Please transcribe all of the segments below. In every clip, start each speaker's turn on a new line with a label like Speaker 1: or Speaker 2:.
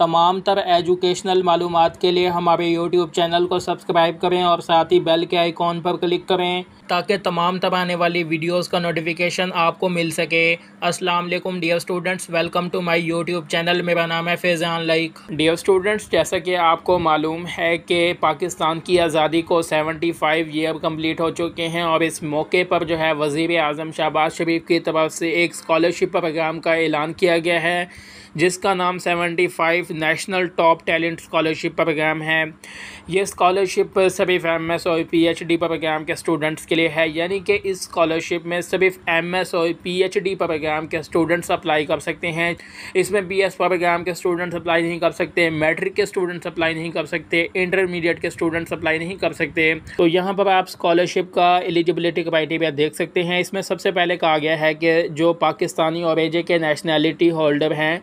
Speaker 1: तमाम तर एजुकेशनल मालूम के लिए हमारे यूट्यूब चैनल को सब्सक्राइब करें और साथ ही बेल के आइकॉन पर क्लिक करें ताकि तमाम तर आने वाली वीडियोस का नोटिफिकेशन आपको मिल सके। अस्सलाम वालेकुम dear students welcome to my YouTube channel मेरा नाम है फैज़ान लाइक। डियर स्टूडेंट्स जैसा कि आपको मालूम है कि पाकिस्तान की आज़ादी को 75 ईयर कंप्लीट हो चुके हैं और इस मौके पर जो है वज़ी अजम शहबाज शरीफ की तरफ़ से एक स्कॉलरशिप प्रोग्राम का ऐलान किया गया है। जिसका नाम 75 national top talent scholarship program है। ये स्कॉलरशिप सिर्फ़ एम एस और पी एच डी प्रोग्राम के स्टूडेंट्स के लिए है, यानी कि इस स्कॉलरशिप में सिर्फ़ एम एस और पी एच डी प्रोग्राम के स्टूडेंट्स अप्लाई कर सकते हैं। इसमें बी एस प्रोग्राम के स्टूडेंट्स अप्लाई नहीं कर सकते, मैट्रिक के स्टूडेंट्स अप्लाई नहीं कर सकते, इंटरमीडिएट के स्टूडेंट्स अप्लाई नहीं कर सकते। तो यहाँ पर आप स्कॉलरशिप का एलिजिबिलिटी क्राइटेरिया देख सकते हैं। इसमें सबसे पहले कहा गया है कि जो पाकिस्तानी और एजे के नेशनैलिटी होल्डर हैं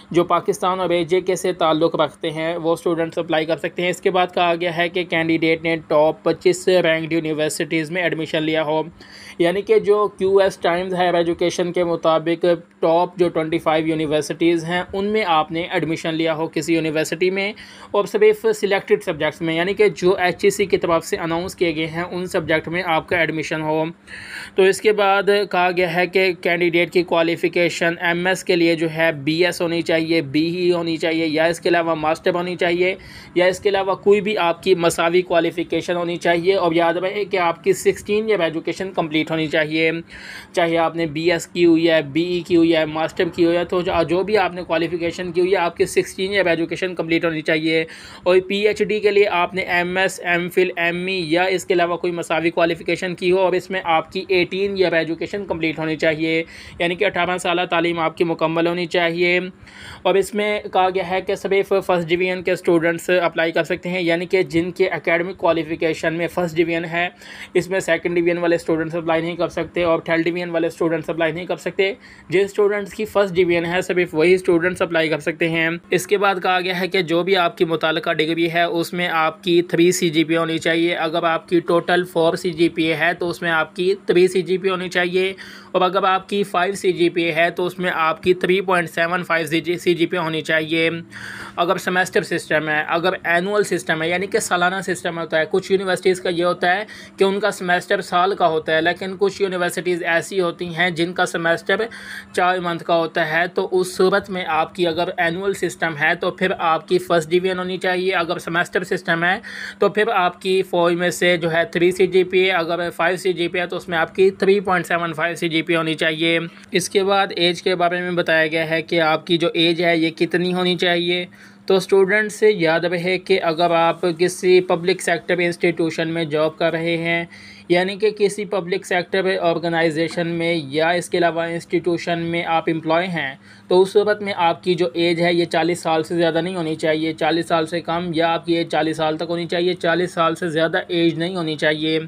Speaker 1: जो पाकिस्तान और के से ताल्लुक़ रखते हैं, वो स्टूडेंट्स अप्लाई कर सकते हैं। इसके बाद कहा गया है कि कैंडिडेट ने टॉप पच्चीस रैंक यूनिवर्सिटीज़ में एडमिशन लिया हो। यानी कि जो Q S Times higher education के मुताबिक टॉप जो ट्वेंटी फाइव यूनिवर्सिटीज़ हैं, उनमें आपने एडमिशन लिया हो किसी यूनिवर्सिटी में और सिर्फ़ सिलेक्टेड सब्जेक्ट्स में। यानी कि जो एच ई सी की तरफ़ से अनाउंस किए गए हैं, उन सब्जेक्ट में आपका एडमिशन हो। तो इसके बाद कहा गया है कि कैंडिडेट की क्वालिफ़िकेशन एम एस के लिए जो है बी एस होनी चाहिए। बी ही होनी चाहिए, या इसके अलावा मास्टर होनी चाहिए, या इसके अलावा कोई भी आपकी मसावी क्वालिफ़िकेशन होनी चाहिए। और याद रहे कि आपकी सिक्सटीन ईयर एजुकेशन कंप्लीट होनी चाहिए। चाहे आपने बी एस की हुई है बी e की हुई है मास्टर की हुई है तो जो भी आपने क्वालिफ़िकेशन की हुई है, आपकी सिक्सटीन ईयर एजुकेशन कंप्लीट होनी चाहिए। और पी एच डी के लिए आपने M S M phil M E या इसके अलावा कोई मसावी क्वालिफ़िकेशन की हो और इसमें आपकी एटीन ईयर एजुकेशन कंप्लीट होनी चाहिए। यानी कि अठारह साल तालीम आपकी मुकम्मल होनी चाहिए। और इसमें कहा गया है कि सिर्फ़ फ़र्स्ट डिवीज़न के स्टूडेंट्स अप्लाई कर सकते हैं, यानी कि जिनके एकेडमिक क्वालिफ़िकेशन में फ़र्स्ट डिवीज़न है, इसमें सेकंड डिवीज़न वाले स्टूडेंट्स अप्लाई नहीं कर सकते और थर्ड डिवीज़न वाले स्टूडेंट्स अप्लाई नहीं कर सकते। जिन स्टूडेंट्स की फ़र्स्ट डिवीज़न है सिर्फ़ वही स्टूडेंट्स अप्लाई कर सकते हैं। इसके बाद कहा गया है कि जो भी आपकी मुतल डिग्री है, उसमें आपकी थ्री सी जी पी होनी चाहिए। अगर आपकी total four C G P है तो उसमें आपकी थ्री सी जी पी होनी चाहिए। और अगर आपकी फ़ाइव सी जी पी है तो उसमें आपकी three point seven five C G P होनी चाहिए। अगर सेमेस्टर सिस्टम है, अगर एनुअल सिस्टम है, यानी कि सालाना सिस्टम होता है, कुछ यूनिवर्सिटीज़ का ये होता है कि उनका सेमेस्टर साल का होता है, लेकिन कुछ यूनिवर्सिटीज़ ऐसी होती हैं जिनका सेमेस्टर चार मंथ का होता है तो उस सूरत में आपकी अगर एनुअल सिस्टम है तो फिर आपकी फ़र्स्ट डिवीज़न होनी चाहिए। अगर सेमेस्टर सिस्टम है तो फिर आपकी फोर में से जो है थ्री सी जी पी अगर फाइव सी जी पी है तो उसमें आपकी three point seven five C G P होनी चाहिए। इसके बाद एज के बारे में बताया गया है कि आपकी जो एज है ये कितनी होनी चाहिए? तो स्टूडेंट से याद रहे कि अगर आप किसी पब्लिक सेक्टर इंस्टीट्यूशन में जॉब कर रहे हैं, यानी कि किसी पब्लिक सेक्टर ऑर्गेनाइजेशन में या इसके अलावा इंस्टीट्यूशन में आप एम्प्लॉय हैं तो उस सूरत में आपकी जो एज है, ये चालीस साल से ज़्यादा नहीं होनी चाहिए। चालीस साल से कम या आपकी एज चालीस साल तक होनी चाहिए। चालीस साल से ज़्यादा एज नहीं होनी चाहिए।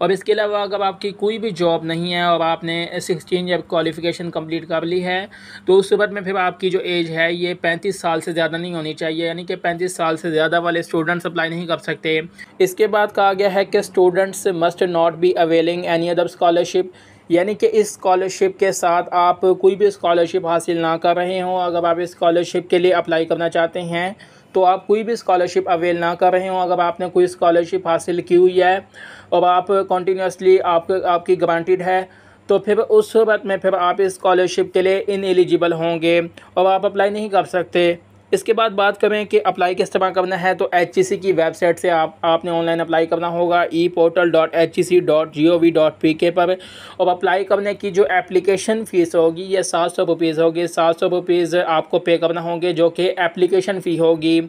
Speaker 1: और इसके अलावा अगर आपकी कोई भी जॉब नहीं है और आपने सिक्सटीन ईयर क्वालिफ़िकेशन कंप्लीट कर ली है तो उस वक्त में फिर आपकी जो एज है, ये पैंतीस साल से ज़्यादा नहीं होनी चाहिए। यानी कि पैंतीस साल से ज़्यादा वाले स्टूडेंट्स अप्लाई नहीं कर सकते। इसके बाद कहा गया है कि students must not be availing any other scholarship यानी कि इस स्कॉलरशिप के साथ आप कोई भी स्कॉलरशिप हासिल ना कर रहे हों। अगर आप इस स्कॉलरशिप के लिए अप्लाई करना चाहते हैं तो आप कोई भी स्कॉलरशिप अवेल ना कर रहे हो, अगर आपने कोई स्कॉलरशिप हासिल की हुई है और आप कंटिन्यूसली आप, आपकी ग्रांटेड है तो फिर उस वक्त में फिर आप इस स्कॉलरशिप के लिए इन एलिजिबल होंगे और आप अप्लाई नहीं कर सकते। इसके बाद बात करें कि अप्लाई किस तरह करना है तो एच की वेबसाइट से आप, आपने ऑनलाइन अप्लाई करना होगा e portal dot H C dot G O V dot P K पर। और अप्लाई करने की जो एप्लीकेशन फ़ीस होगी, ये सात सौ रुपीज़ होगी। सात सौ रुपीज़ आपको पे करना होंगे, जो कि एप्लीकेशन फ़ी होगी।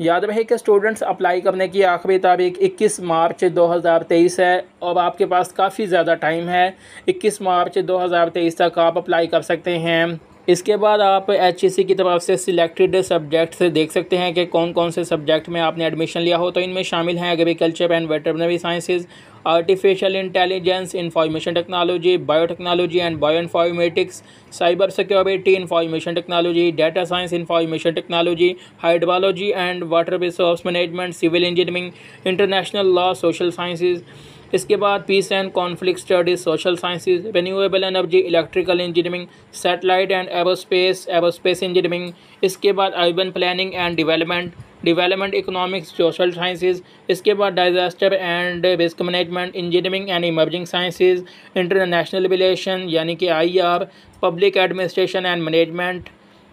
Speaker 1: याद रहे कि स्टूडेंट्स अप्लाई करने की आखिरी तारीख 21 मार्च 2023 है। और आपके पास काफ़ी ज़्यादा टाइम है। 21 मार्च 2023 तक आप अप्लाई कर सकते हैं। इसके बाद आप एच की तरफ़ से सिलेक्टेड सब्जेक्ट से देख सकते हैं कि कौन कौन से सब्जेक्ट में आपने एडमिशन लिया हो। तो इनमें शामिल हैं agriculture and veterinary sciences artificial intelligence information technology biotechnology and bio informatics cyber security information technology data science information technology hydrology and water resource management civil engineering international law social sciences इसके बाद peace and conflict studies social sciences renewable energy electrical engineering satellite and aerospace aerospace engineering इसके बाद urban planning and development development economics social sciences इसके बाद disaster and risk management engineering and emerging sciences international relation यानी कि I R public administration and management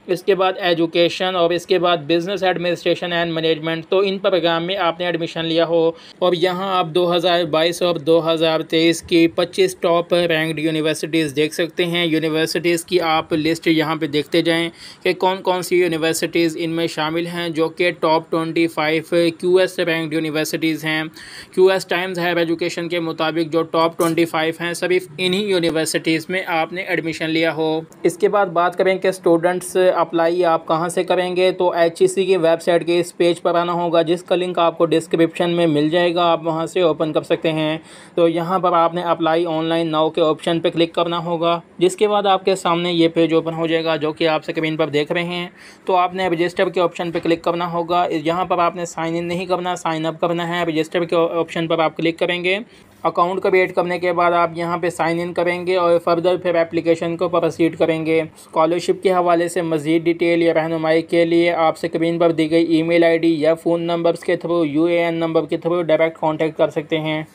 Speaker 1: इसके बाद education और इसके बाद बिज़नेस एडमिनिस्ट्रेशन एंड मैनेजमेंट तो इन प्रोग्राम में आपने एडमिशन लिया हो। और यहाँ आप 2022 और 2023 की 25 टॉप रैंक्ड यूनिवर्सिटीज़ देख सकते हैं। यूनिवर्सिटीज़ की आप लिस्ट यहाँ पे देखते जाएँ कि कौन कौन सी यूनिवर्सिटीज़ इनमें शामिल हैं, जो कि top 25 Q S ranked universities हैं। Q S Times higher education के मुताबिक जो टॉप ट्वेंटी हैं, सभी इन्हीं यूनिवर्सिटीज़ में आपने एडमिशन लिया हो। इसके बाद बात करें कि स्टूडेंट्स अप्लाई आप कहाँ से करेंगे तो एच की वेबसाइट के इस पेज पर आना होगा, जिसका लिंक आपको डिस्क्रिप्शन में मिल जाएगा, आप वहाँ से ओपन कर सकते हैं। तो यहाँ पर आपने अप्लाई ऑनलाइन नाउ के ऑप्शन पर क्लिक करना होगा, जिसके बाद आपके सामने ये पेज ओपन हो जाएगा, जो कि आप स्क्रीन पर देख रहे हैं। तो आपने रजिस्टर के ऑप्शन पर क्लिक करना होगा, यहाँ पर आपने साइन इन नहीं करना साइन अप करना है रजिस्टर के ऑप्शन पर आप क्लिक करेंगे। अकाउंट क्रिएट करने के बाद आप यहाँ पे साइन इन करेंगे और फर्दर फिर एप्लीकेशन को प्रोसीड करेंगे। स्कॉलरशिप के हवाले से मज़ीद डिटेल या रहनुमाई के लिए आप स्क्रीन पर दी गई ई मेल आई डी या फ़ोन नंबर्स के थ्रू, यू एन नंबर के थ्रू डायरेक्ट कॉन्टेक्ट कर सकते हैं।